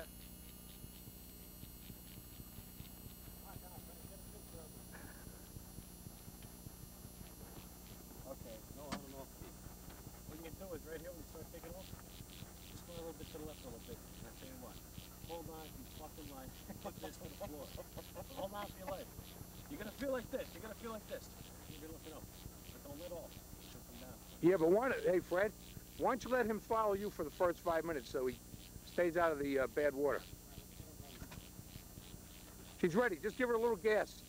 on. What you can do is right here when you start taking off, just go a little bit to the left a little bit. I tell you what, hold on, you fucking line, put this to the floor. hold on for your life. You're gonna feel like this. You're gonna feel like this. You're looking up, but don't let off. Yeah, but why, hey, Fred, why don't you let him follow you for the first five minutes so he stays out of the uh, bad water? She's ready. Just give her a little gas.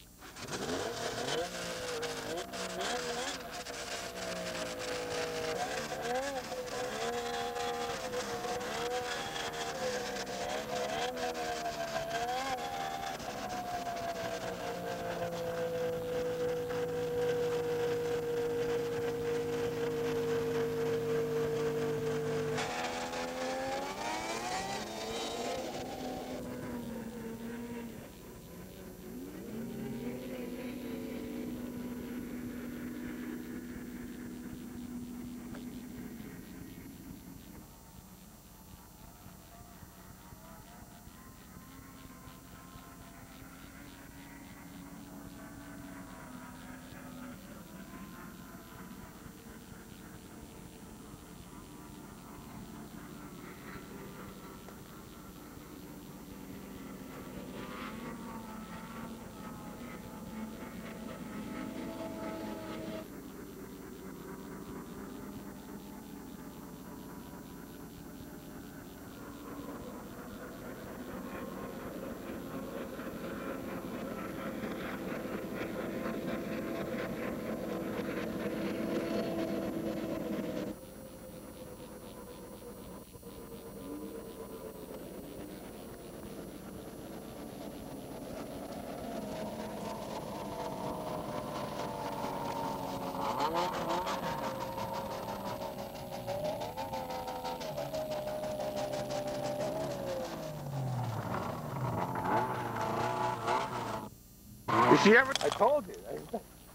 Is she ever? I told you.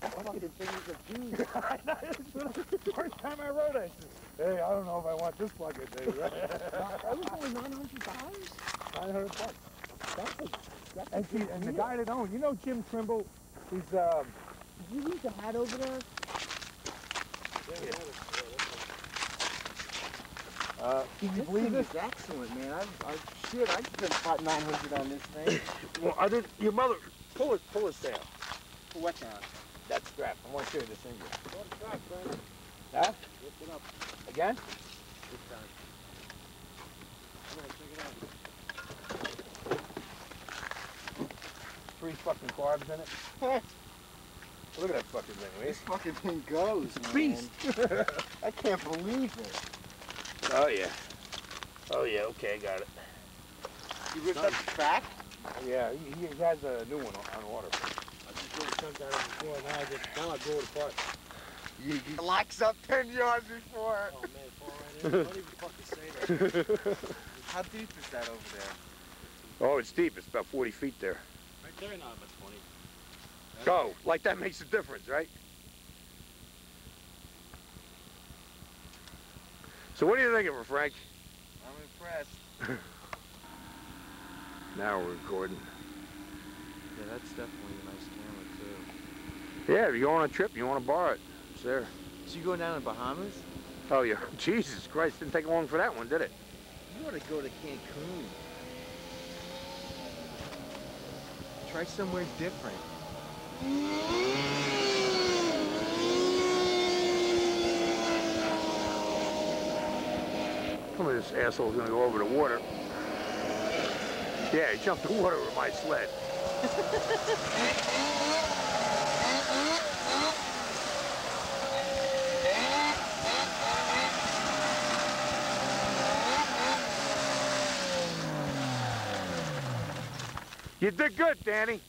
I fucking think he's a. I know. the First time I wrote it. Hey, I don't know if I want this fucking thing. That was only nine hundred dollars. Nine hundred bucks. That's a, that's And, she, good and the guy that owned, you know Jim Trimble? He's um. Did you leave the hat over there? Uh, can you believe this? is excellent, man. I, I shit. I spent about nine hundred on this thing. Well, I didn't. Your mother. Pull it. Pull it down. Pull what now? That strap. I want to show you this thing. Go on the track, Brandon. Huh? Lift it up Again? this time. Come on, check it out. Three fucking carbs in it. Look at that fucking thing, This fucking thing goes, man. beast. I can't believe it. Oh yeah. Oh yeah. Okay, got it. You ripped up the track? Yeah, he, he has a new one on, on order. I just really chunked out of before, now I just, now I blow it apart. You, you locks up ten yards before. Oh man, fall right in. Don't even fucking say that. How deep is that over there? Oh, it's deep. It's about 40 feet there. Right there now, but 20. Go. Like that makes a difference, right? So what do you think of her, Frank? I'm impressed. Now we're recording. Yeah, that's definitely a nice camera too. Yeah, if you go on a trip, you want to borrow it. It's there. So you going down to the Bahamas? Oh yeah. Jesus Christ, didn't take long for that one, did it? You ought to go to Cancun. Try somewhere different. Some of this asshole's gonna go over the water. Yeah, he jumped the water with my sled. You did good, Danny.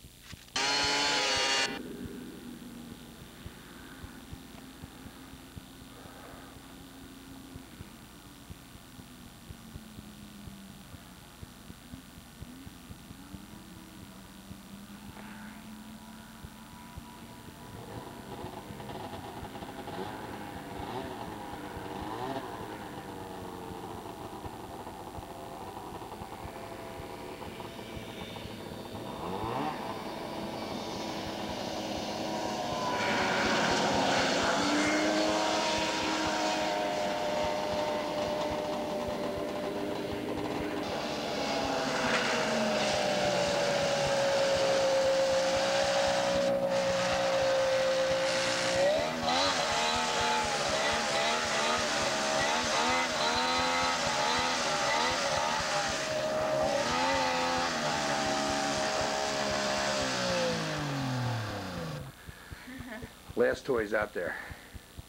Last toys out there.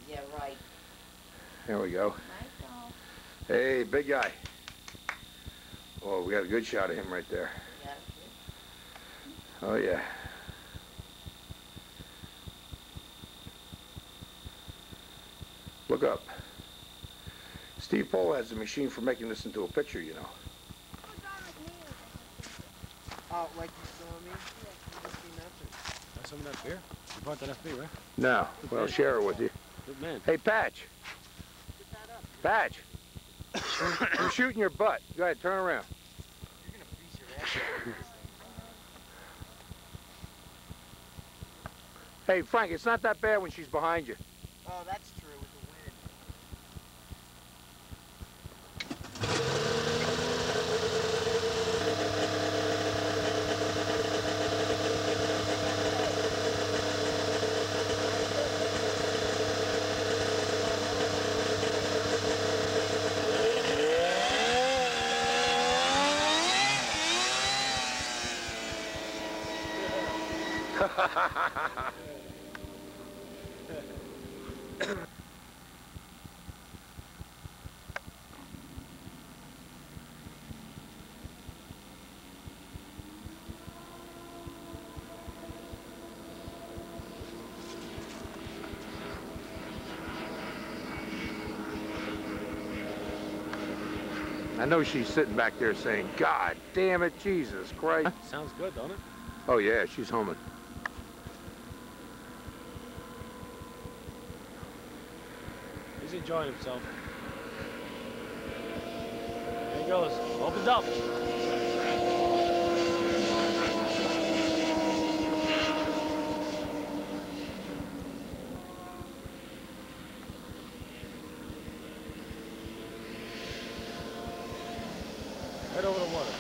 Yeah, right. There we go. Michael. Hey, big guy. Oh, we got a good shot of him right there. Yeah. Oh, yeah. Look up. Steve Pohl has a machine for making this into a picture, you know. Oh, oh like you saw me? You just. That's some of that beer? You brought that FB, right? No. Well, I'll share it with you. Good man. Hey, Patch. Patch. I'm shooting your butt. Go ahead, turn around. You're gonna freeze your ass off with this thing. Hey, Frank, it's not that bad when she's behind you. Oh, that's true I know she's sitting back there saying, God damn it, Jesus Christ. Sounds good, don't it? oh, yeah, she's humming. He's enjoying himself. There he goes. Opens up. Right over the water.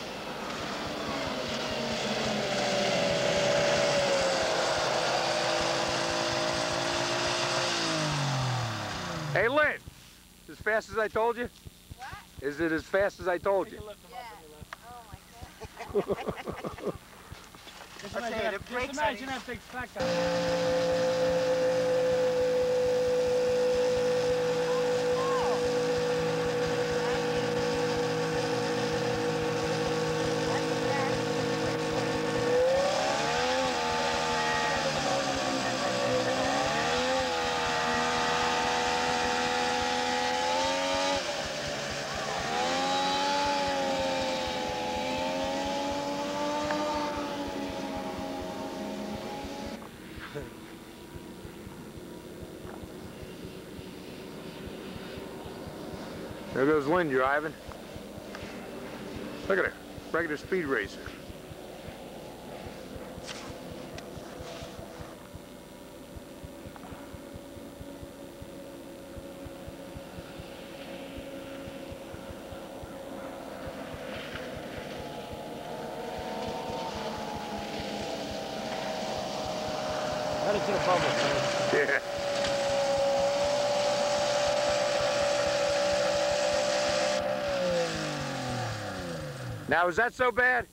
Hey, Lynn, as fast as I told you? What? Is it as fast as I told Take you? a lift him Yeah. up when you left. Oh my god. Just imagine, tell you, that, just imagine on that big fat There goes Lynn driving. Look at her, regular speed racer. Headed to the public, man. Yeah. Now, is that so bad?